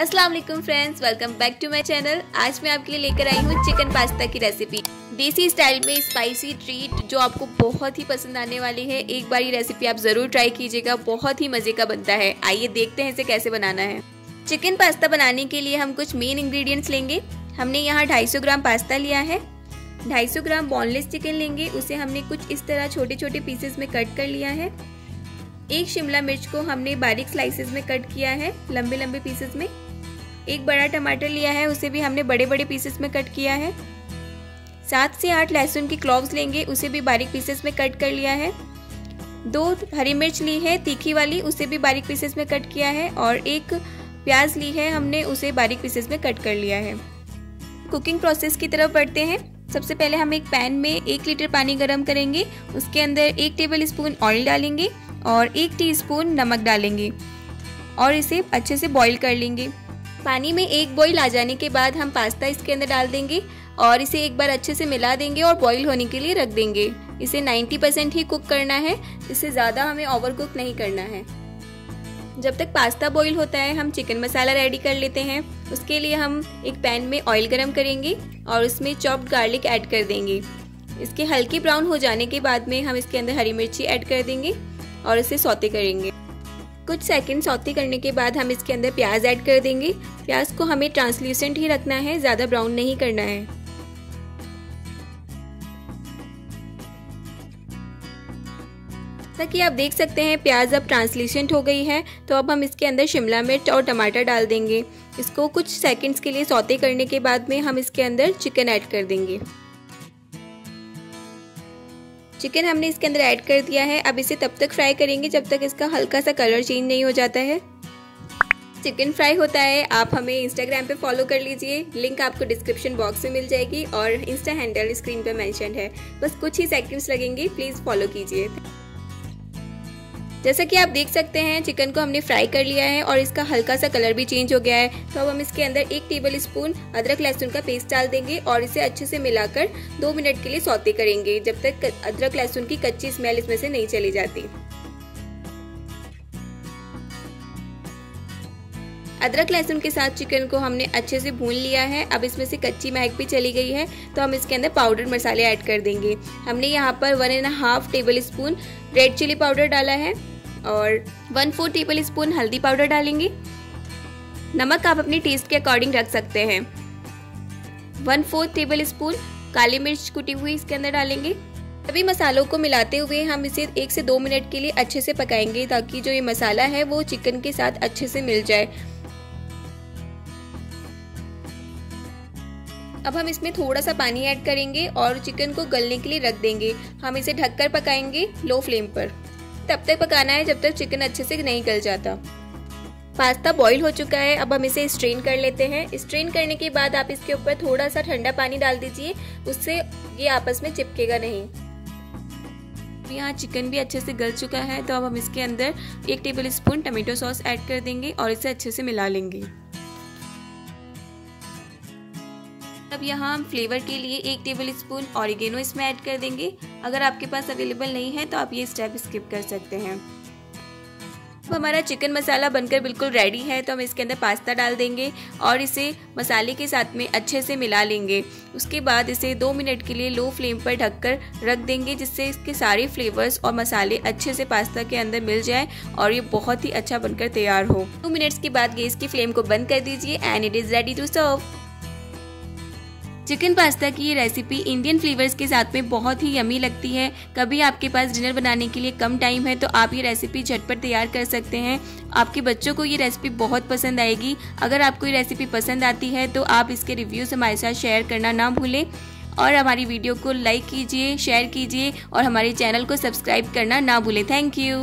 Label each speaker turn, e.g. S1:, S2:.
S1: वालेकुम friends welcome back to my channel आज मैं आपके लिए लेकर आई हूँ चिकन पास्ता की रेसिपी देसी स्टाइल में स्पाइसी ट्रीट जो आपको बहुत ही पसंद आने वाली है, एक बार ये रेसिपी आप ज़रूर ट्राई कीजिएगा, बहुत ही मज़े का बनता है। आइए देखते हैं इसे कैसे बनाना है। चिकन पास्ता बनाने के लिए हम कुछ मेन इंग्रेडिएंट्स लेंगे। हमने यहाँ 250 ग्राम पास्ता लिया है। 250 ग्राम बोनलेस चिकन लेंगे। उसे हमने कुछ इस तरह छोटे छोटे पीसेस में कट कर लिया है। एक शिमला मिर्च को हमने बारीक स्लाइसेस में कट किया है लंबे लंबे पीसेस में। एक बड़ा टमाटर लिया है, उसे भी हमने बड़े बड़े पीसेस में कट किया है। सात से आठ लहसुन की क्लॉव्स लेंगे, उसे भी बारीक पीसेस में कट कर लिया है। दो हरी मिर्च ली है, तीखी वाली, उसे भी बारीक पीसेस में कट किया है और एक प्याज ली है, हमने उसे बारीक पीसेस में कट कर लिया है। कुकिंग प्रोसेस की तरफ़ बढ़ते हैं। सबसे पहले हम एक पैन में एक लीटर पानी गर्म करेंगे, उसके अंदर एक टेबल स्पून ऑयल डालेंगे और एक टीस्पून नमक डालेंगे और इसे अच्छे से बॉईल कर लेंगे। पानी में एक बॉईल आ जाने के बाद हम पास्ता इसके अंदर डाल देंगे और इसे एक बार अच्छे से मिला देंगे और बॉईल होने के लिए रख देंगे। इसे 90 परसेंट ही कुक करना है। इससे ज़्यादा हमें ओवर कुक नहीं करना है। जब तक पास्ता बॉईल होता है, हम चिकन मसाला रेडी कर लेते हैं। उसके लिए हम एक पैन में ऑयल गरम करेंगे और उसमें चॉप्ड गार्लिक ऐड कर देंगे। इसके हल्के ब्राउन हो जाने के बाद में हम इसके अंदर हरी मिर्ची ऐड कर देंगे और इसे सौते करेंगे। कुछ सेकंड सौते करने के बाद हम इसके अंदर प्याज ऐड कर देंगे। प्याज को हमें ट्रांसल्यूसेंट ही रखना है, ज़्यादा ब्राउन नहीं करना है। ताकि आप देख सकते हैं, प्याज अब ट्रांसल्यूसेंट हो गई है तो अब हम इसके अंदर शिमला मिर्च और टमाटर डाल देंगे। इसको कुछ सेकंड्स के लिए सौते करने के बाद में हम इसके अंदर चिकन ऐड कर देंगे। चिकन हमने इसके अंदर ऐड कर दिया है। अब इसे तब तक फ्राई करेंगे जब तक इसका हल्का सा कलर चेंज नहीं हो जाता है। चिकन फ्राई होता है। आप हमें इंस्टाग्राम पे फॉलो कर लीजिए। लिंक आपको डिस्क्रिप्शन बॉक्स में मिल जाएगी और इंस्टा हैंडल स्क्रीन पे मेंशन है। बस कुछ ही सेकंड्स लगेंगे। प्लीज़ फॉलो कीजिए। जैसा कि आप देख सकते हैं, चिकन को हमने फ्राई कर लिया है और इसका हल्का सा कलर भी चेंज हो गया है। तो अब हम इसके अंदर एक टेबल स्पून अदरक लहसुन का पेस्ट डाल देंगे और इसे अच्छे से मिलाकर दो मिनट के लिए सौते करेंगे, जब तक अदरक लहसुन की कच्ची स्मेल इसमें से नहीं चली जाती। अदरक लहसुन के साथ चिकन को हमने अच्छे से भून लिया है। अब इसमें से कच्ची महक भी चली गई है तो हम इसके अंदर पाउडर मसाले ऐड कर देंगे। हमने यहाँ पर one and half tablespoon red chilli powder डाला है। और वन फोर टेबल स्पून हल्दी पाउडर डालेंगे। नमक आप अपने टेस्ट के अकॉर्डिंग रख सकते हैं। वन फोर्थ टेबल स्पून काली मिर्च कुटी हुई इसके अंदर डालेंगे। सभी मसालों को मिलाते हुए हम इसे एक से दो मिनट के लिए अच्छे से पकाएँगे ताकि जो ये मसाला है वो चिकन के साथ अच्छे से मिल जाए। अब हम इसमें थोड़ा सा पानी ऐड करेंगे और चिकन को गलने के लिए रख देंगे। हम इसे ढककर पकाएँगे लो फ्लेम पर। तब तक पकाना है जब तक चिकन अच्छे से नहीं गल जाता। पास्ता बॉईल हो चुका है, अब हम इसे स्ट्रेन कर लेते हैं। स्ट्रेन करने के बाद आप इसके ऊपर थोड़ा सा ठंडा पानी डाल दीजिए, उससे ये आपस में चिपकेगा नहीं। यहाँ चिकन भी अच्छे से गल चुका है तो अब हम इसके अंदर एक table spoon tomato sauce add कर देंगे और इसे अच्छे से मिला लेंगे। अब यहाँ हम फ्लेवर के लिए एक टेबल स्पून ऑरिगेनो इसमें ऐड कर देंगे। अगर आपके पास अवेलेबल नहीं है तो आप ये स्टेप स्किप कर सकते हैं। अब हमारा चिकन मसाला बनकर बिल्कुल रेडी है तो हम इसके अंदर पास्ता डाल देंगे और इसे मसाले के साथ में अच्छे से मिला लेंगे। उसके बाद इसे दो मिनट के लिए लो फ्लेम पर ढककर रख देंगे, जिससे इसके सारे फ्लेवर्स और मसाले अच्छे से पास्ता के अंदर मिल जाए और ये बहुत ही अच्छा बनकर तैयार हो। टू मिनट्स के बाद गैस की फ्लेम को बंद कर दीजिए and it is ready to serve chicken pasta की ये रेसिपी इंडियन फ्लेवर्स के साथ में बहुत ही यमी लगती है। कभी आपके पास डिनर बनाने के लिए कम टाइम है तो आप ये रेसिपी झटपट तैयार कर सकते हैं। आपके बच्चों को ये रेसिपी बहुत पसंद आएगी। अगर आपको ये रेसिपी पसंद आती है तो आप इसके रिव्यूज़ हमारे साथ शेयर करना ना भूलें। और हमारी वीडियो को लाइक कीजिए शेयर कीजिए और हमारे चैनल को सब्सक्राइब करना ना भूलें। Thank you